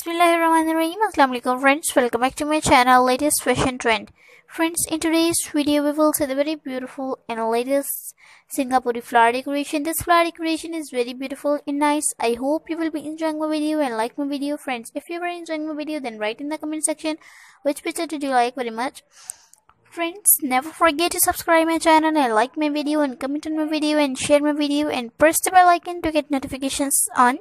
Bismillahirrahmanirrahim. Assalamualaikum friends. Welcome back to my channel latest fashion trend. Friends, in today's video we will see the very beautiful and latest Singapore flower decoration. This flower decoration is very beautiful and nice. I hope you will be enjoying my video and like my video. Friends, if you are enjoying my video then write in the comment section which picture did you like very much. Friends, never forget to subscribe my channel and like my video and comment on my video and share my video and press the bell icon to get notifications on.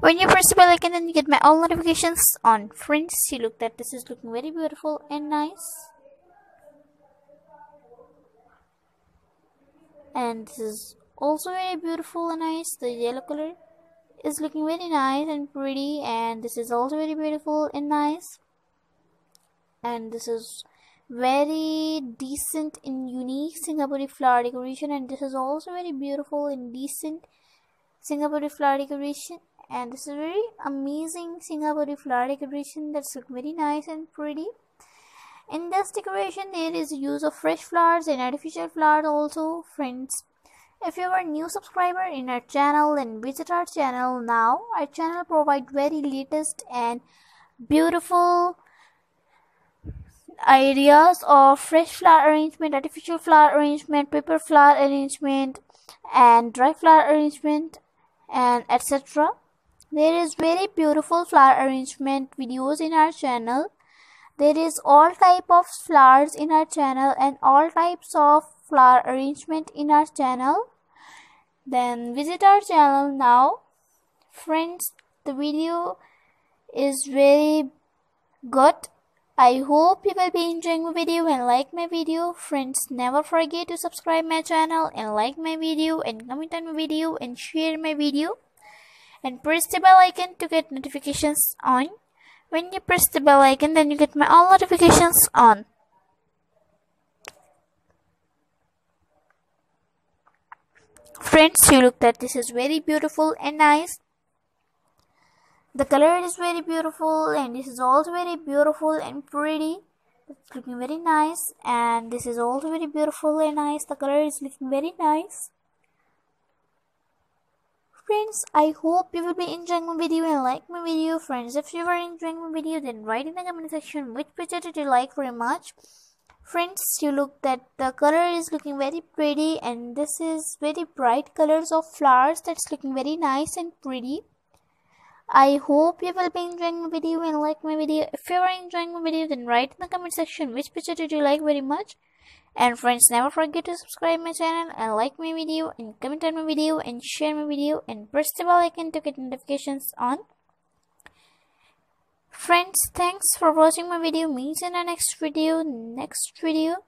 When you press the bell icon then you get my all notifications on. Friends, you look that this is looking very beautiful and nice. And this is also very beautiful and nice. The yellow color is looking very nice and pretty and this is also very beautiful and nice. And this is very decent and unique Singapore flower decoration and this is also very beautiful and decent Singapore flower decoration and this is very amazing Singapore flower decoration that's look very nice and pretty. In this decoration there is use of fresh flowers and artificial flowers also friends. If you are a new subscriber in our channel then visit our channel now. Our channel provide very latest and beautiful ideas of fresh flower arrangement, artificial flower arrangement, paper flower arrangement, and dry flower arrangement, and etc. There is very beautiful flower arrangement videos in our channel. There is all type of flowers in our channel and all types of flower arrangement in our channel. Then visit our channel now. Friends, the video is very good I hope you will be enjoying my video and like my video. Friends, never forget to subscribe my channel and like my video and comment on my video and share my video. And press the bell icon to get notifications on. When you press the bell icon, then you get my all notifications on. Friends, you look that this is very beautiful and nice the color is very beautiful and this is also very beautiful and pretty it's looking very nice and this is also very beautiful and nice the color is looking very nice friends i hope you will be enjoying my video and like my video friends. If you are enjoying my video then write in the comment section which picture did you like very much. Friends you look that the color is looking very pretty and this is very bright colors of flowers that's looking very nice and pretty I hope you will be enjoying my video and like my video. If you are enjoying my video, then write in the comment section which picture did you like very much. And friends, never forget to subscribe my channel and like my video and comment on my video and share my video and press the bell icon to get notifications on. Friends, thanks for watching my video. Meet in the next video. Next video.